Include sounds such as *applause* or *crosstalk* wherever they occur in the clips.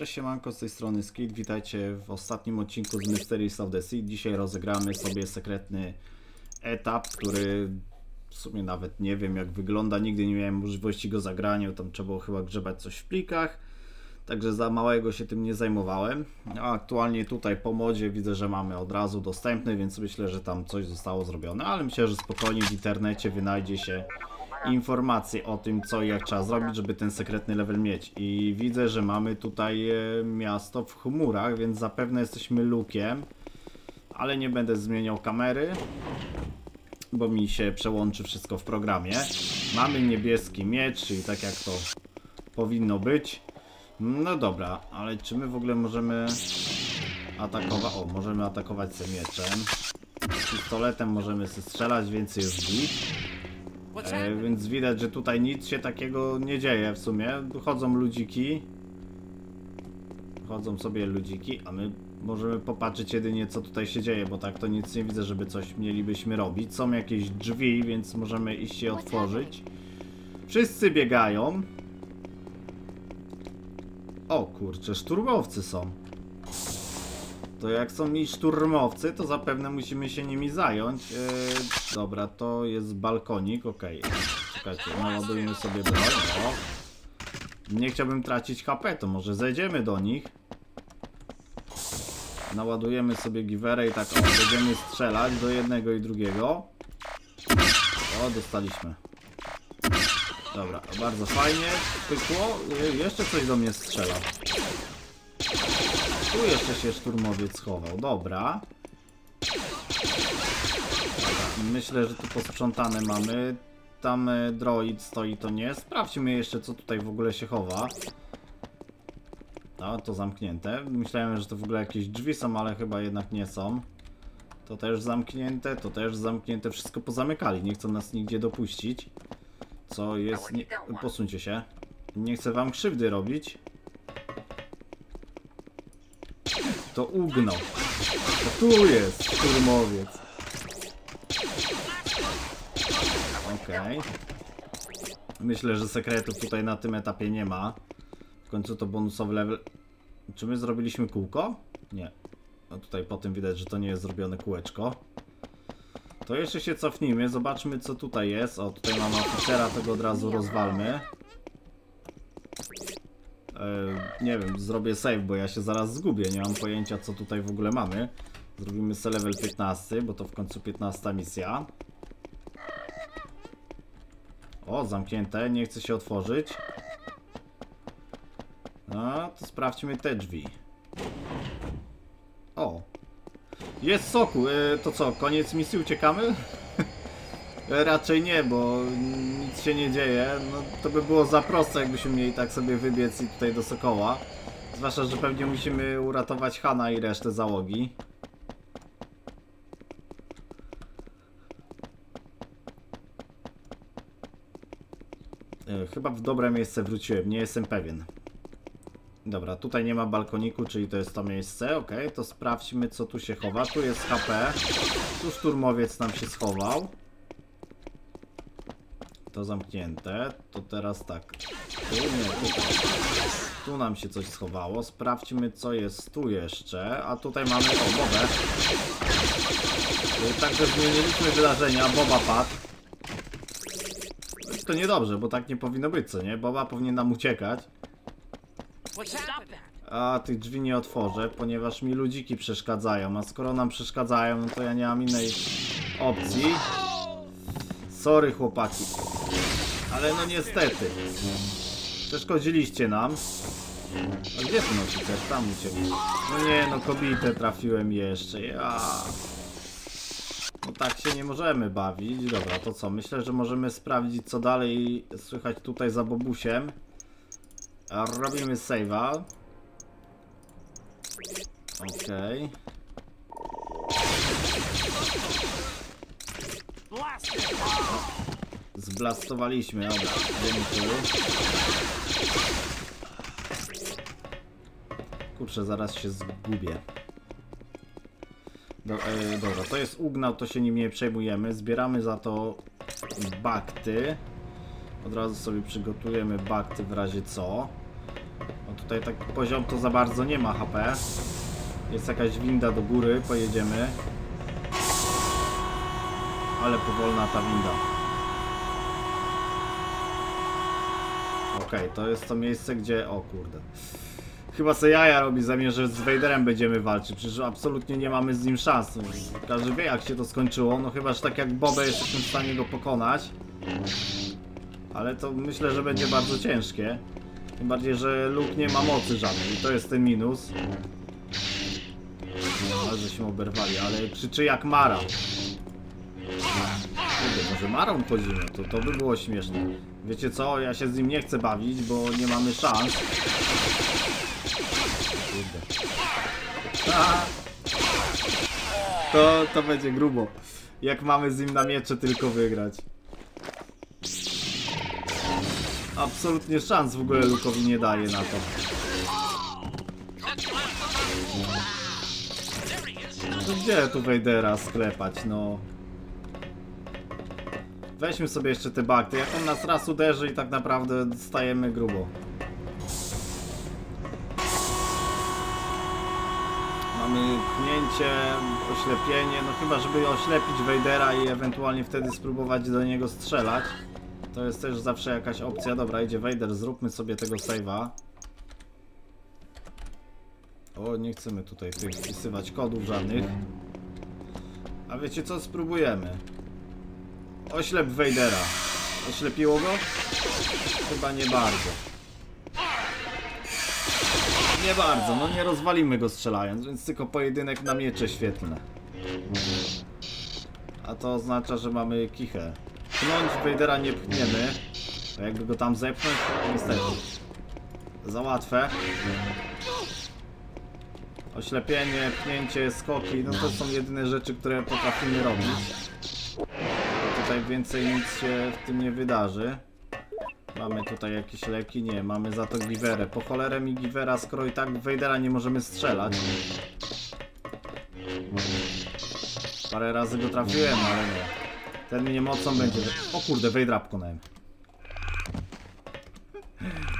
Cześć siemanko, z tej strony Skid, witajcie w ostatnim odcinku z Mysteries of the Sea. Dzisiaj rozegramy sobie sekretny etap, który w sumie nawet nie wiem jak wygląda, nigdy nie miałem możliwości go zagrania, tam trzeba było chyba grzebać coś w plikach, także za małego się tym nie zajmowałem. A aktualnie tutaj po modzie widzę, że mamy od razu dostępny, więc myślę, że tam coś zostało zrobione, ale myślę, że spokojnie w internecie wynajdzie się informacje o tym, co i jak trzeba zrobić, żeby ten sekretny level mieć. I widzę, że mamy tutaj e, miasto w chmurach, więc zapewne jesteśmy lukiem. Ale nie będę zmieniał kamery, bo mi się przełączy wszystko w programie. Mamy niebieski miecz, czyli tak jak to powinno być. No dobra, ale czy my w ogóle możemy atakować? O, możemy atakować sobie mieczem. Pistoletem możemy strzelać, więcej jest. E, więc widać, że tutaj nic się takiego nie dzieje w sumie. Chodzą ludziki. Chodzą sobie ludziki, a my możemy popatrzeć jedynie co tutaj się dzieje, bo tak to nic nie widzę, żeby coś mielibyśmy robić. Są jakieś drzwi, więc możemy iść je otworzyć. Wszyscy biegają. O kurczę, szturmowcy są. To jak są mi szturmowcy, to zapewne musimy się nimi zająć. Yy, dobra, to jest balkonik, okej. Czekajcie, naładujmy sobie broń. O. Nie chciałbym tracić HP, to może zejdziemy do nich. Naładujemy sobie giwerę i tak o, będziemy strzelać do jednego i drugiego. O, dostaliśmy. Dobra, bardzo fajnie. Pykło. Jeszcze coś do mnie strzela. Tu jeszcze się szturmowiec schował. Dobra. Myślę, że tu posprzątane mamy. Tam e, droid stoi, to nie. Sprawdźmy jeszcze, co tutaj w ogóle się chowa. No, to zamknięte. Myślałem, że to w ogóle jakieś drzwi są, ale chyba jednak nie są. To też zamknięte, to też zamknięte. Wszystko pozamykali. Nie chcą nas nigdzie dopuścić. Co jest... Nie... Posuńcie się. Nie chcę wam krzywdy robić. To ugnął. To tu jest szturmowiec. Okej. Okay. Myślę, że sekretów tutaj na tym etapie nie ma. W końcu to bonusowy level. Czy my zrobiliśmy kółko? Nie. No tutaj po tym widać, że to nie jest zrobione kółeczko. To jeszcze się cofnijmy, zobaczmy co tutaj jest. O, tutaj mamy oficera, tego od razu rozwalmy. E, nie wiem, zrobię save, bo ja się zaraz zgubię, nie mam pojęcia co tutaj w ogóle mamy. Zrobimy sobie level 15, bo to w końcu 15 misja. O, zamknięte, nie chce się otworzyć. No, to sprawdźmy te drzwi. O. Jest soku, e, to co, koniec misji, uciekamy? Raczej nie, bo nic się nie dzieje. No, to by było za proste, jakbyśmy mieli tak sobie wybiec i tutaj do Sokoła. Zwłaszcza, że pewnie musimy uratować Hana i resztę załogi. E, chyba w dobre miejsce wróciłem, nie jestem pewien. Dobra, tutaj nie ma balkoniku, czyli to jest to miejsce, ok, to sprawdźmy co tu się chowa. Tu jest HP, tu szturmowiec nam się schował to zamknięte. To teraz tak. Tu nie, tutaj. Tu nam się coś schowało. Sprawdźmy co jest tu jeszcze. A tutaj mamy, o, Bobę. Także zmieniliśmy wydarzenia. Boba padł. To niedobrze, bo tak nie powinno być, co nie? Boba powinien nam uciekać. A tych drzwi nie otworzę, ponieważ mi ludziki przeszkadzają. A skoro nam przeszkadzają, no to ja nie mam innej opcji. Sorry chłopaki. Ale no niestety. Przeszkodziliście nam. A gdzie ten oficer? Tam uciekł. No nie, no kobietę trafiłem jeszcze. Ja. No tak się nie możemy bawić. Dobra, to co? Myślę, że możemy sprawdzić co dalej słychać tutaj za Bobusiem. Robimy save'a. Okej. Okay. Zblastowaliśmy, dobra, idziemy tu. Kurczę, zaraz się zgubię. Do, e, dobra, to jest ugnał, to się nim nie przejmujemy. Zbieramy za to bakty. Od razu sobie przygotujemy bakty w razie co. O, tutaj tak poziom to za bardzo nie ma HP. Jest jakaś winda do góry, pojedziemy. Ale powolna ta winda. Okej, to jest to miejsce, gdzie... O kurde. Chyba se jaja robi ze mnie, że z Vaderem będziemy walczyć. Przecież absolutnie nie mamy z nim szans. Każdy wie jak się to skończyło. No chyba, że tak jak Bobę jesteśmy w stanie go pokonać. Ale to myślę, że będzie bardzo ciężkie. Tym bardziej, że Luke nie ma mocy żadnej. I to jest ten minus. No, żeśmy oberwali, ale krzyczy jak Mara. Kurde, może Marą chodzimy, to, to by było śmieszne. Wiecie co, ja się z nim nie chcę bawić, bo nie mamy szans. Kurde. A! *laughs* To, to będzie grubo. Jak mamy z nim na miecze tylko wygrać. Absolutnie szans w ogóle Lukowi nie daje na to. No gdzie tu Vadera sklepać, no? Weźmy sobie jeszcze te bakty. Jak on nas raz uderzy i tak naprawdę stajemy grubo. Mamy pchnięcie, oślepienie, no chyba żeby oślepić Vadera i ewentualnie wtedy spróbować do niego strzelać. To jest też zawsze jakaś opcja. Dobra, idzie Vader, zróbmy sobie tego save'a. O, nie chcemy tutaj tych wpisywać kodów żadnych. A wiecie co? Spróbujemy. Oślep Vadera. Oślepiło go? Chyba nie bardzo. Nie bardzo, no nie rozwalimy go strzelając, więc tylko pojedynek na miecze świetlne. A to oznacza, że mamy kichę. Pchnąć Vadera nie pchniemy. A jakby go tam zepchnąć, to niestety. Za łatwe. Oślepienie, pchnięcie, skoki, no to są jedyne rzeczy, które potrafimy robić. Tutaj więcej nic się w tym nie wydarzy. Mamy tutaj jakieś leki? Nie, mamy za to giwerę. Po cholerę mi givera, skoro i tak Vadera nie możemy strzelać. Parę razy go trafiłem, ale nie. Ten mnie mocą będzie... O kurde, Vadera pokonałem.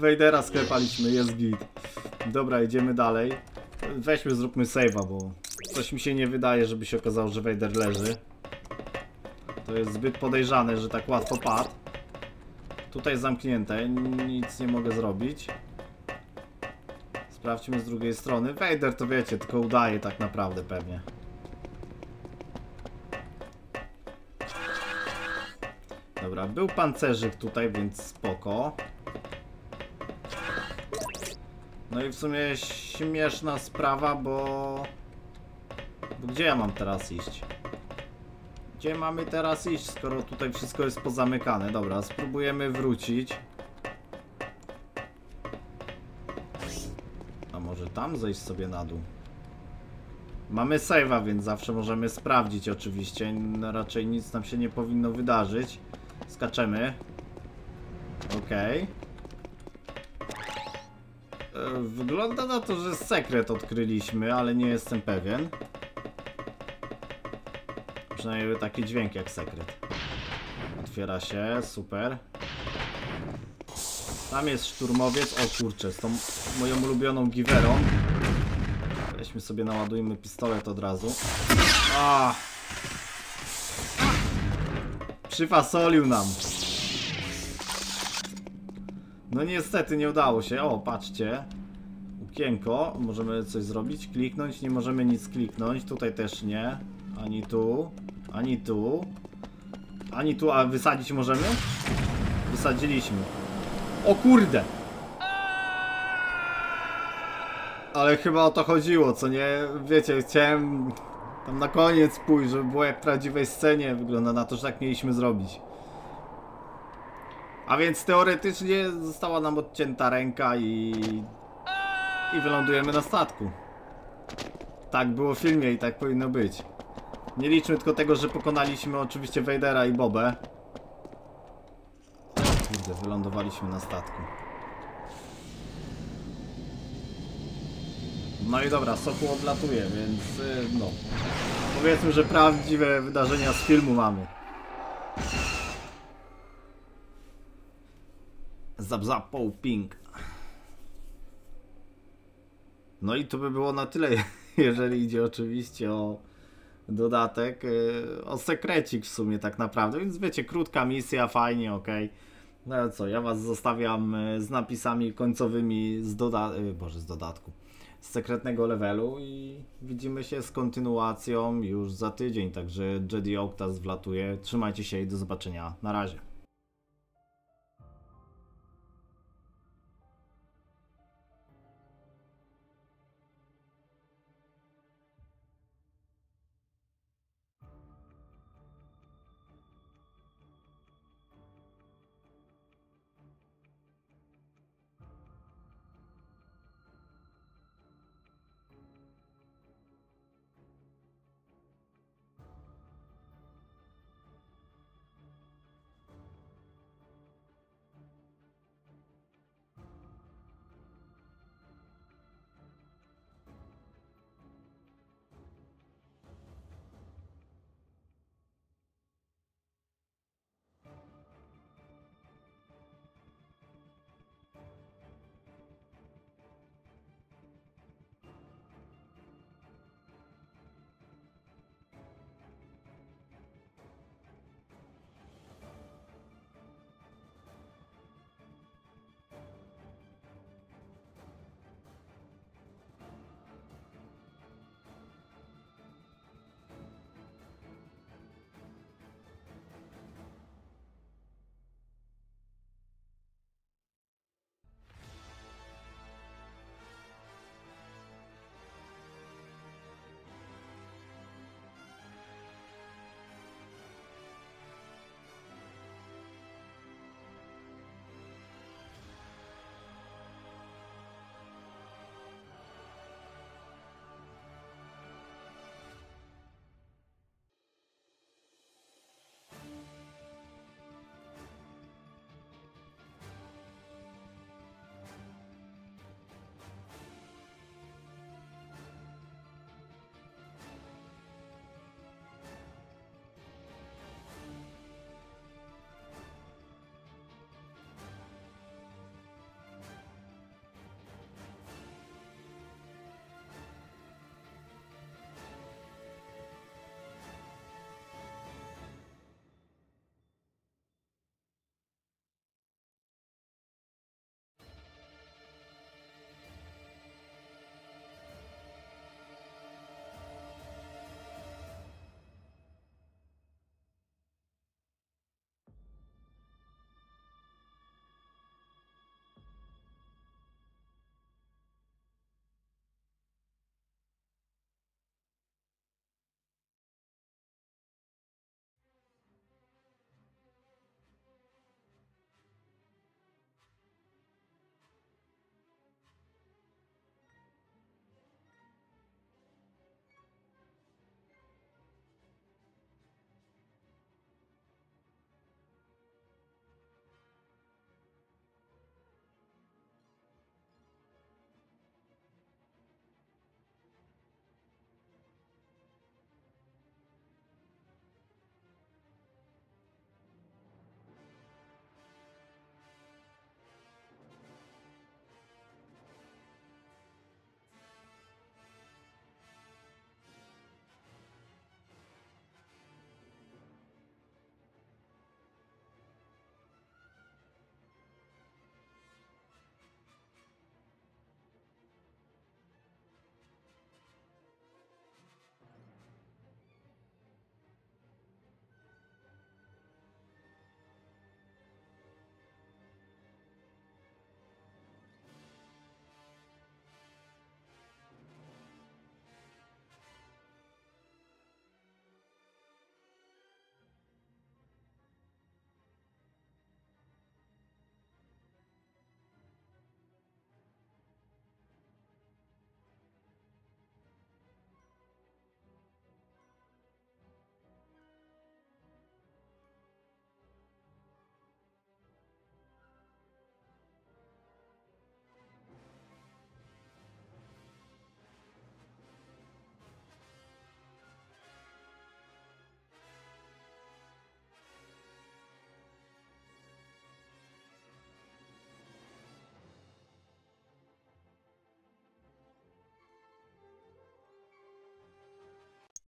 Vadera sklepaliśmy, jest git. Dobra, idziemy dalej. Weźmy, zróbmy save'a, bo coś mi się nie wydaje, żeby się okazało, że Vader leży. To jest zbyt podejrzane, że tak łatwo padł. Tutaj zamknięte, nic nie mogę zrobić. Sprawdźmy z drugiej strony. Vader to wiecie, tylko udaje tak naprawdę pewnie. Dobra, był pancerzyk tutaj, więc spoko. No i w sumie śmieszna sprawa, bo... bo gdzie ja mam teraz iść? Gdzie mamy teraz iść, skoro tutaj wszystko jest pozamykane? Dobra, spróbujemy wrócić. A może tam zejść sobie na dół? Mamy save'a, więc zawsze możemy sprawdzić oczywiście. No, raczej nic nam się nie powinno wydarzyć. Skaczemy. Okej. E, Wygląda na to, że sekret odkryliśmy, ale nie jestem pewien. Przynajmniej taki dźwięk jak sekret. Otwiera się, super. Tam jest szturmowiec, o kurczę, z tą moją ulubioną giwerą. Weźmy sobie, naładujmy pistolet od razu. A! Przyfasolił nam. No niestety nie udało się. O, patrzcie. Okienko. Możemy coś zrobić. Kliknąć. Nie możemy nic kliknąć. Tutaj też nie. Ani tu. Ani tu. Ani tu. A wysadzić możemy? Wysadziliśmy. O kurde! Ale chyba o to chodziło, co nie? Wiecie, chciałem tam na koniec pójść, żeby było jak w prawdziwej scenie. Wygląda na to, że tak mieliśmy zrobić. A więc teoretycznie została nam odcięta ręka i... I wylądujemy na statku. Tak było w filmie i tak powinno być. Nie liczmy tylko tego, że pokonaliśmy oczywiście Vadera i Bobę. Kurde, wylądowaliśmy na statku. No i dobra, Soku odlatuje, więc y, no. Powiedzmy, że prawdziwe wydarzenia z filmu mamy. Zap zap ping. No i to by było na tyle, *laughs* jeżeli idzie oczywiście o dodatek, y, o sekrecik w sumie tak naprawdę, więc wiecie, krótka misja, fajnie, ok. No ale co, ja was zostawiam y, z napisami końcowymi z doda... y, Boże, z dodatku, z sekretnego levelu i widzimy się z kontynuacją już za tydzień, także Jedi Octas wlatuje, trzymajcie się i do zobaczenia, na razie.